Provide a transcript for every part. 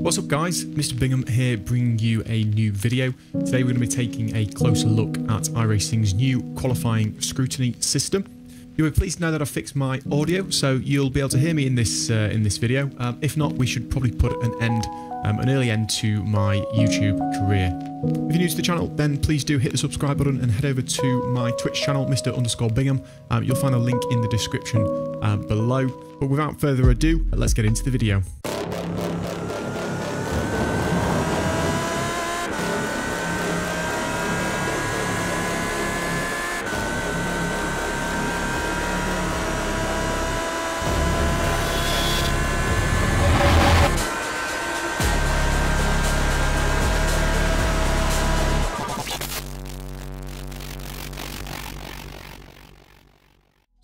What's up guys, Mr Bingham here bringing you a new video. Today we're going to be taking a closer look at iRacing's new qualifying scrutiny system. You'll be pleased to know that I've fixed my audio, so you'll be able to hear me in this uh, in this video. Um, if not, we should probably put an end, um, an early end to my YouTube career. If you're new to the channel, then please do hit the subscribe button and head over to my Twitch channel, Mr underscore Bingham. Um, you'll find a link in the description uh, below. But without further ado, let's get into the video.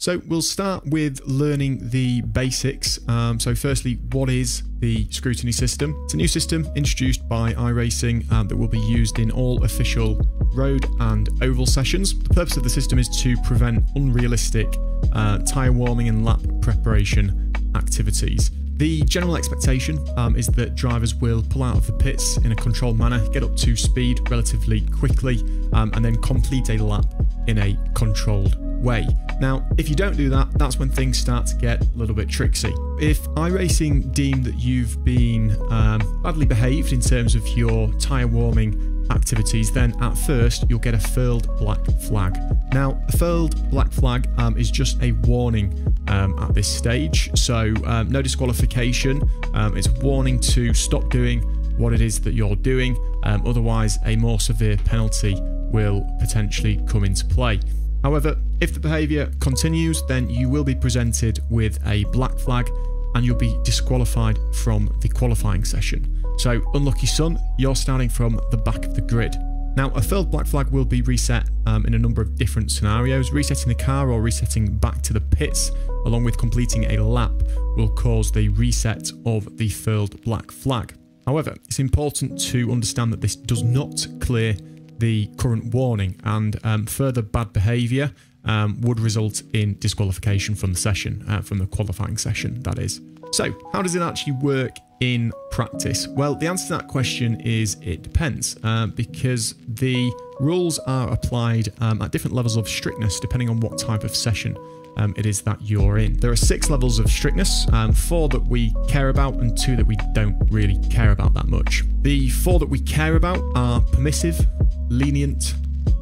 So we'll start with learning the basics. Um, so firstly, what is the scrutiny system? It's a new system introduced by iRacing uh, that will be used in all official road and oval sessions. The purpose of the system is to prevent unrealistic uh, tyre warming and lap preparation activities. The general expectation um, is that drivers will pull out of the pits in a controlled manner, get up to speed relatively quickly, um, and then complete a lap in a controlled way. Now, if you don't do that, that's when things start to get a little bit tricksy. If iRacing deem that you've been um, badly behaved in terms of your tyre warming activities, then at first you'll get a furled black flag. Now, a furled black flag um, is just a warning um, at this stage, so um, no disqualification. Um, it's warning to stop doing what it is that you're doing, um, otherwise, a more severe penalty will potentially come into play. However, if the behaviour continues, then you will be presented with a black flag and you'll be disqualified from the qualifying session. So, unlucky son, you're starting from the back of the grid. Now, a furled black flag will be reset um, in a number of different scenarios. Resetting the car or resetting back to the pits, along with completing a lap, will cause the reset of the furled black flag. However, it's important to understand that this does not clear the current warning, and um, further bad behaviour um, would result in disqualification from the session, uh, from the qualifying session, that is. So, how does it actually work in practice? Well, the answer to that question is it depends, uh, because the rules are applied um, at different levels of strictness depending on what type of session um, it is that you're in. There are six levels of strictness, um, four that we care about and two that we don't really care about that much. The four that we care about are permissive, lenient,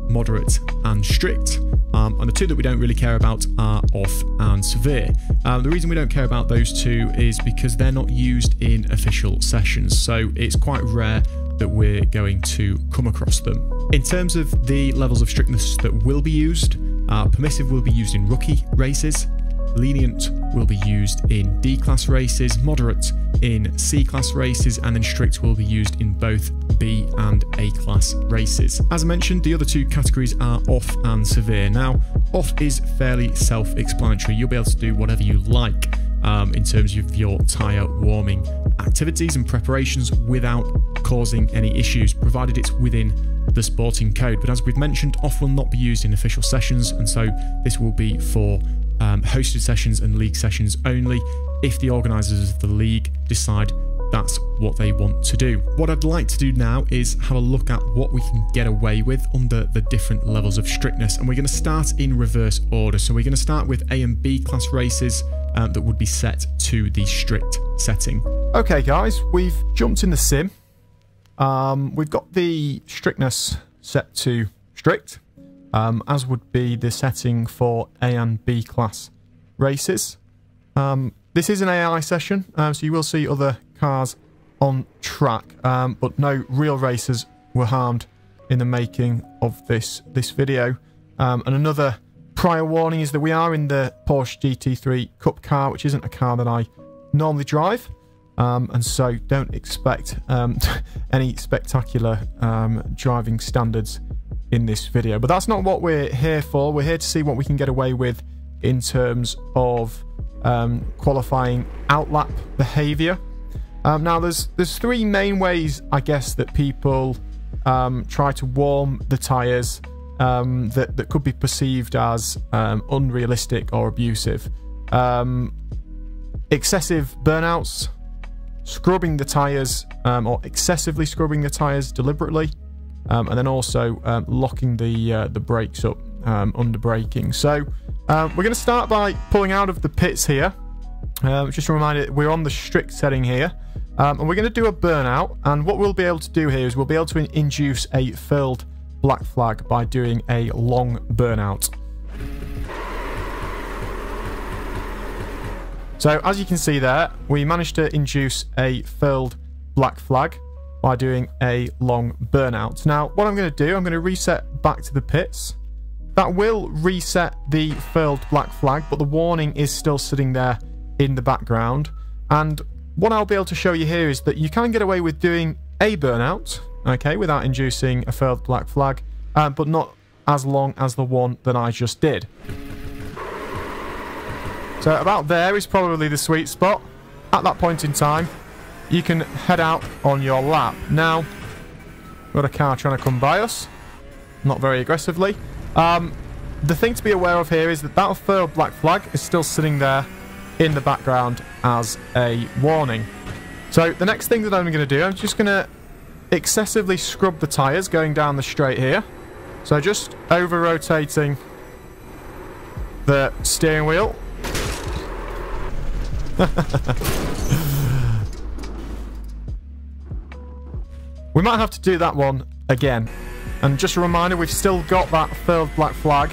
moderate, and strict. Um, and the two that we don't really care about are off and severe. Um, the reason we don't care about those two is because they're not used in official sessions, so it's quite rare that we're going to come across them. In terms of the levels of strictness that will be used, uh, permissive will be used in rookie races, lenient will be used in D class races, moderate in C class races, and then strict will be used in both B and A class races. As I mentioned, the other two categories are off and severe. Now, off is fairly self explanatory. You'll be able to do whatever you like um, in terms of your tyre warming activities and preparations without causing any issues, provided it's within the sporting code. But as we've mentioned, off will not be used in official sessions, and so this will be for um, hosted sessions and league sessions only if the organisers of the league decide that's what they want to do. What I'd like to do now is have a look at what we can get away with under the different levels of strictness, and we're going to start in reverse order. So we're going to start with A and B class races um, that would be set to the strict setting. Okay, guys, we've jumped in the sim. Um, we've got the strictness set to strict, um, as would be the setting for A and B class races. Um, this is an AI session, uh, so you will see other cars on track, um, but no real racers were harmed in the making of this this video. Um, and another prior warning is that we are in the Porsche GT3 Cup car, which isn't a car that I normally drive. Um, and so don't expect um, any spectacular um, driving standards in this video. But that's not what we're here for. We're here to see what we can get away with in terms of um, qualifying outlap behavior. Um, now, there's there's three main ways, I guess, that people um, try to warm the tyres that, that could be perceived as unrealistic or abusive. excessive burnouts, scrubbing the tyres um, or excessively scrubbing the tyres deliberately, um, and then also um, locking the uh, the brakes up um, under braking. So we're going to start by pulling out of the pits here. Just a reminder, we're on the strict setting here. Um, and we're going to do a burnout. And what we'll be able to do here is we'll be able to induce a furled black flag by doing a long burnout. So as you can see there, we managed to induce a furled black flag by doing a long burnout. Now, what I'm going to do, I'm going to reset back to the pits. That will reset the furled black flag, but the warning is still sitting there in the background. And what I'll be able to show you here is that you can get away with doing a burnout, okay, without inducing a furled black flag, uh, but not as long as the one that I just did. So about there is probably the sweet spot. At that point in time, you can head out on your lap. Now, got a car trying to come by us. Not very aggressively. Um, the thing to be aware of here is that that furled black flag is still sitting there in the background as a warning. So the next thing that I'm going to do, I'm just going to excessively scrub the tyres going down the straight here. So just over rotating the steering wheel we might have to do that one again. And just a reminder, we've still got that furled black flag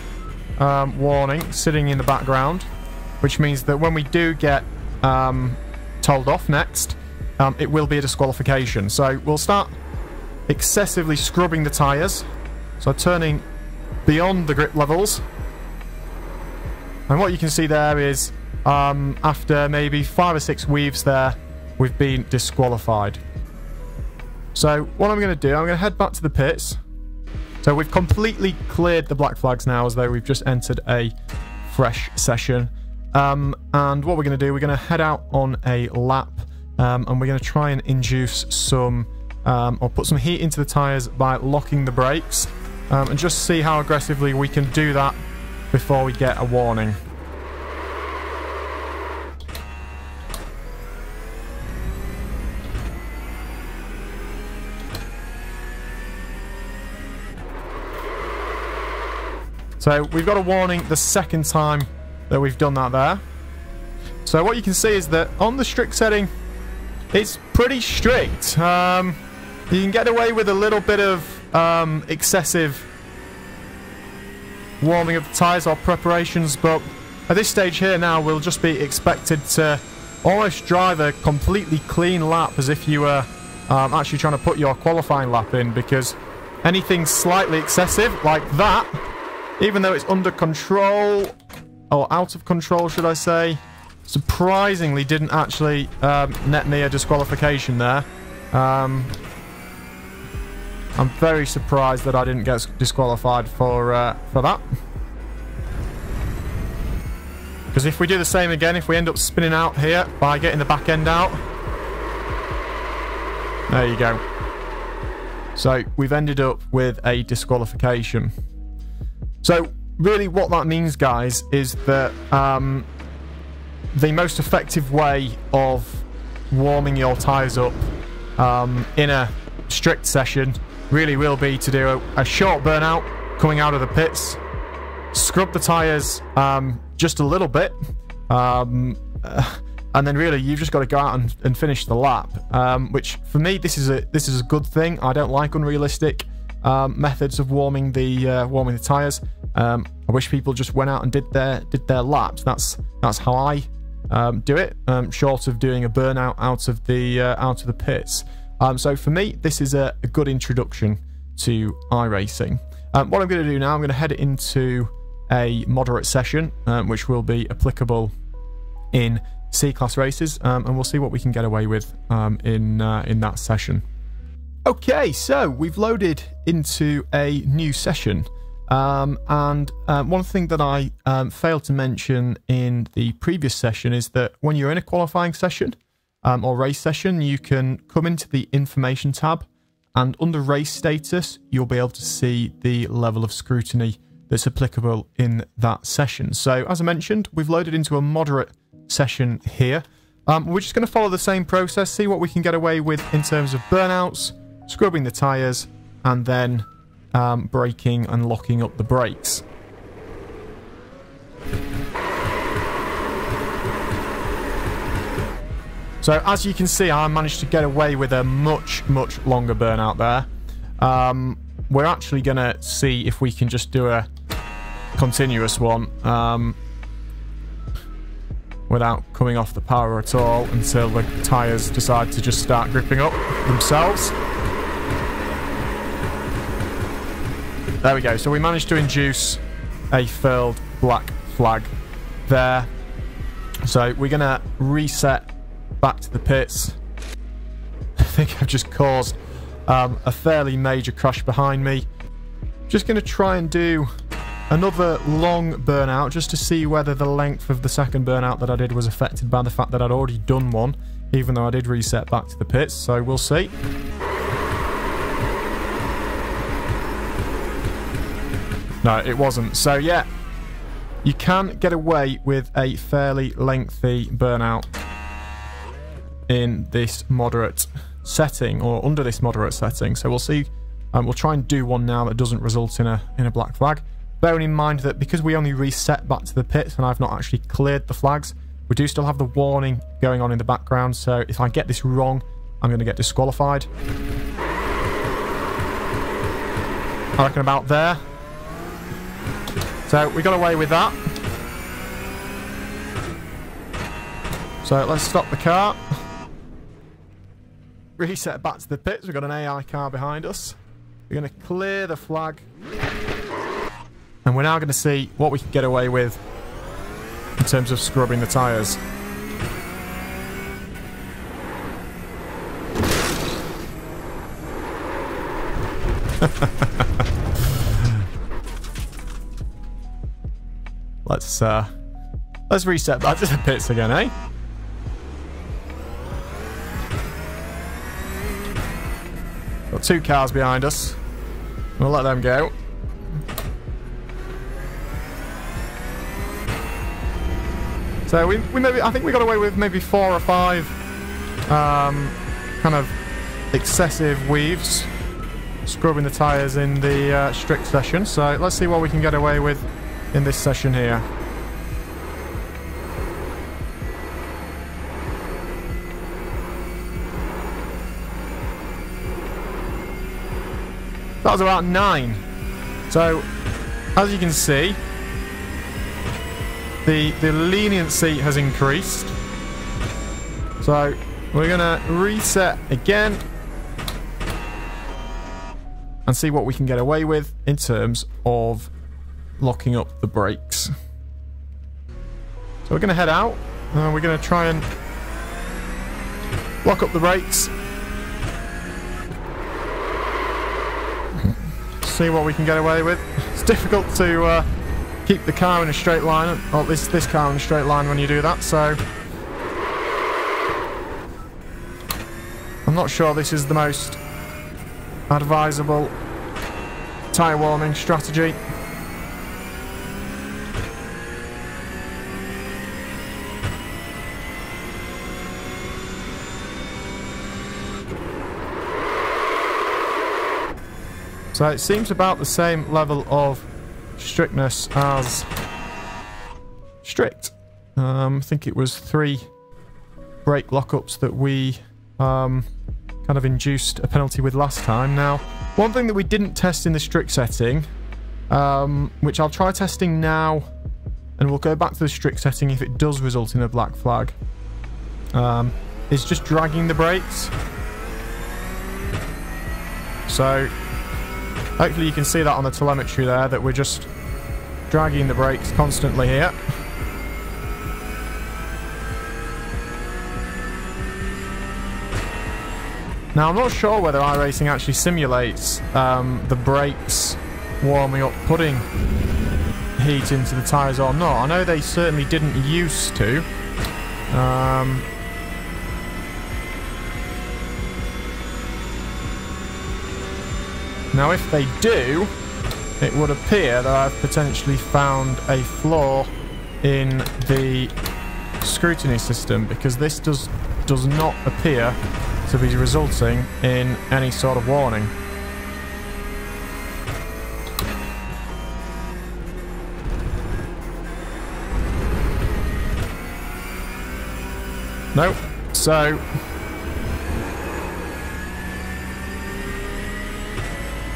um, warning sitting in the background, which means that when we do get um, told off next, um, it will be a disqualification. So we'll start excessively scrubbing the tyres. So turning beyond the grip levels. And what you can see there is um, after maybe five or six weaves there, we've been disqualified. So what I'm going to do, I'm going to head back to the pits. So we've completely cleared the black flags now as though we've just entered a fresh session. Um, and what we're going to do, we're going to head out on a lap um, and we're going to try and induce some um, or put some heat into the tyres by locking the brakes um, and just see how aggressively we can do that before we get a warning. So we've got a warning the second time that we've done that there. So what you can see is that on the strict setting, it's pretty strict. Um, you can get away with a little bit of um, excessive warming of the tyres or preparations, but at this stage here now, we'll just be expected to almost drive a completely clean lap as if you were um, actually trying to put your qualifying lap in because anything slightly excessive like that even though it's under control, or out of control, should I say, surprisingly didn't actually um, net me a disqualification there. Um, I'm very surprised that I didn't get disqualified for uh, for that. Because if we do the same again, if we end up spinning out here by getting the back end out, there you go. So we've ended up with a disqualification. So really what that means, guys, is that um, the most effective way of warming your tyres up um, in a strict session really will be to do a, a short burnout coming out of the pits, scrub the tyres um, just a little bit, um, uh, and then really you've just got to go out and, and finish the lap. Um, which for me, this is a this is a good thing. I don't like unrealistic um, methods of warming the uh, warming the tires. Um, I wish people just went out and did their did their laps. That's that's how I um, do it. Um, short of doing a burnout out of the uh, out of the pits. Um, so for me, this is a, a good introduction to iRacing. Um, what I'm going to do now, I'm going to head into a moderate session, which will be applicable in C-class races, and we'll see what we can get away with in uh, in that session. Okay, so we've loaded into a new session. Um, and um, one thing that I um, failed to mention in the previous session is that when you're in a qualifying session um, or race session, you can come into the information tab and under race status, you'll be able to see the level of scrutiny that's applicable in that session. So as I mentioned, we've loaded into a moderate session here. Um, we're just going to follow the same process, see what we can get away with in terms of burnouts, scrubbing the tyres, and then um, braking and locking up the brakes. So as you can see, I managed to get away with a much, much longer burnout there. Um, we're actually going to see if we can just do a continuous one um, without coming off the power at all until the tyres decide to just start gripping up themselves. There we go. So we managed to induce a furled black flag there. So we're going to reset back to the pits. I think I've just caused um, a fairly major crash behind me. Just going to try and do another long burnout just to see whether the length of the second burnout that I did was affected by the fact that I'd already done one, even though I did reset back to the pits, so we'll see. No, it wasn't. So yeah, you can get away with a fairly lengthy burnout in this moderate setting or under this moderate setting. So we'll see. Um, we'll try and do one now that doesn't result in a in a black flag. Bearing in mind that because we only reset back to the pits and I've not actually cleared the flags, we do still have the warning going on in the background. So if I get this wrong, I'm going to get disqualified. I reckon about there. So we got away with that. So let's stop the car reset back to the pits. We've got an AI car behind us. We're going to clear the flag. And we're now going to see what we can get away with in terms of scrubbing the tyres. let's uh let's reset back to the pits again, eh? Got two cars behind us. We'll let them go. So we, we maybe I think we got away with maybe four or five um, kind of excessive weaves scrubbing the tyres in the uh, strict session. So let's see what we can get away with in this session here. That was about nine. So, as you can see, the, the leniency has increased. So, we're going to reset again and see what we can get away with in terms of locking up the brakes. So we're going to head out and we're going to try and lock up the brakes see what we can get away with. It's difficult to uh, keep the car in a straight line, or this, this car in a straight line when you do that, so... I'm not sure this is the most advisable tyre warming strategy. So it seems about the same level of strictness as strict. Um, I think it was three brake lockups that we um, kind of induced a penalty with last time. Now, one thing that we didn't test in the strict setting, um, which I'll try testing now, and we'll go back to the strict setting if it does result in a black flag, um, is just dragging the brakes. So Hopefully you can see that on the telemetry there, that we're just dragging the brakes constantly here. Now, I'm not sure whether iRacing actually simulates um, the brakes warming up, putting heat into the tyres or not. I know they certainly didn't used to. Um, Now if they do, it would appear that I've potentially found a flaw in the scrutiny system because this does does not appear to be resulting in any sort of warning. Nope. So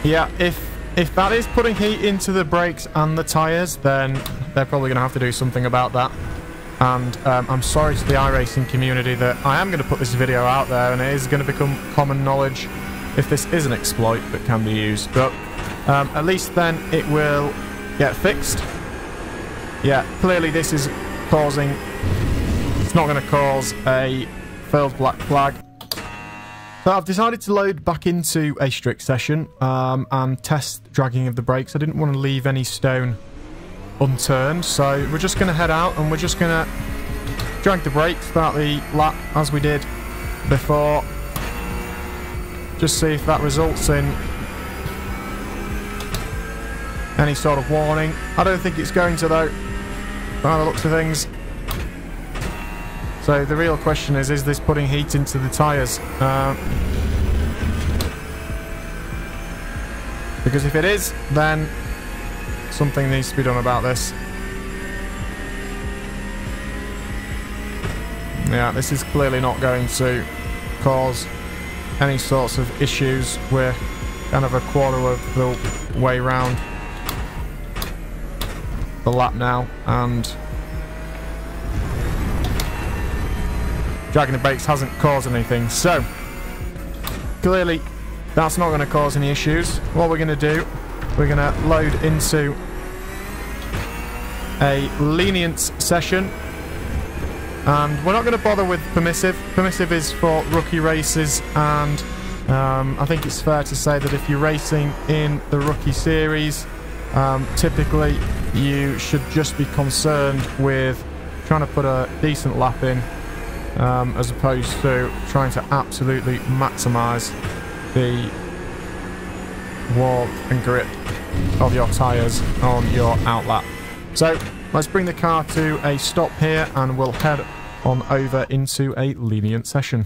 Yeah, if if that is putting heat into the brakes and the tyres, then they're probably going to have to do something about that. And um, I'm sorry to the iRacing community that I am going to put this video out there and it is going to become common knowledge if this is an exploit that can be used. But um, at least then it will get fixed. Yeah, clearly this is causing... It's not going to cause a furled black flag. So I've decided to load back into a strict session um, and test dragging of the brakes. I didn't want to leave any stone unturned, so we're just going to head out and we're just going to drag the brakes throughout the lap as we did before. Just see if that results in any sort of warning. I don't think it's going to though, by the looks of things. So the real question is, is this putting heat into the tyres? Uh, because if it is, then something needs to be done about this. Yeah, this is clearly not going to cause any sorts of issues. We're kind of a quarter of the way round the lap now, and dragging the brakes hasn't caused anything. So, clearly, that's not going to cause any issues. What we're going to do, we're going to load into a lenient session. And we're not going to bother with permissive. Permissive is for rookie races and um, I think it's fair to say that if you're racing in the rookie series, um, typically you should just be concerned with trying to put a decent lap in um, as opposed to trying to absolutely maximise the warmth and grip of your tyres on your outlap. So let's bring the car to a stop here and we'll head on over into a lenient session.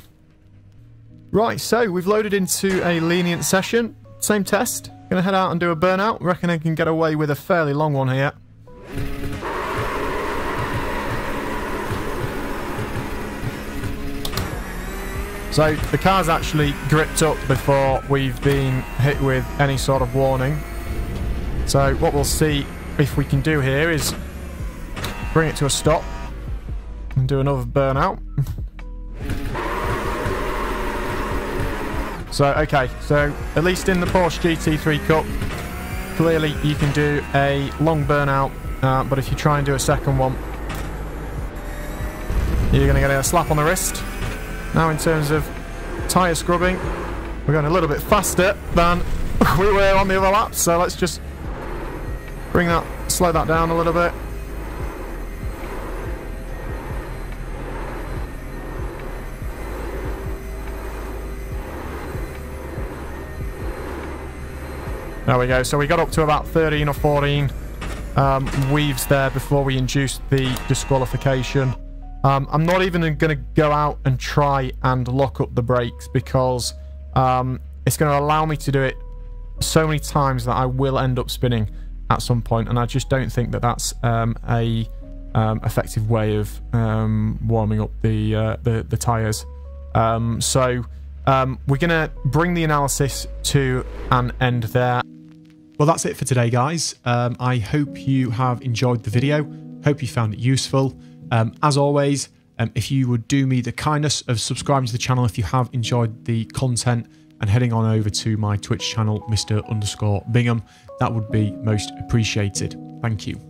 Right, so we've loaded into a lenient session. Same test. Gonna head out and do a burnout. Reckon I can get away with a fairly long one here. So the car's actually gripped up before we've been hit with any sort of warning. So what we'll see if we can do here is bring it to a stop and do another burnout. so, okay, so at least in the Porsche GT3 Cup, clearly you can do a long burnout, uh, but if you try and do a second one, you're going to get a slap on the wrist now in terms of tyre scrubbing, we're going a little bit faster than we were on the other lap, so let's just bring that, slow that down a little bit. There we go. So we got up to about 13 or 14 um, weaves there before we induced the disqualification. Um, I'm not even going to go out and try and lock up the brakes because um, it's going to allow me to do it so many times that I will end up spinning at some point, and I just don't think that that's um, a um, effective way of um, warming up the uh, the, the tires. Um, so we're going to bring the analysis to an end there. Well, that's it for today, guys. I hope you have enjoyed the video. Hope you found it useful. Um, as always, um, if you would do me the kindness of subscribing to the channel if you have enjoyed the content and heading on over to my Twitch channel, Mr. underscore Bingham, that would be most appreciated. Thank you.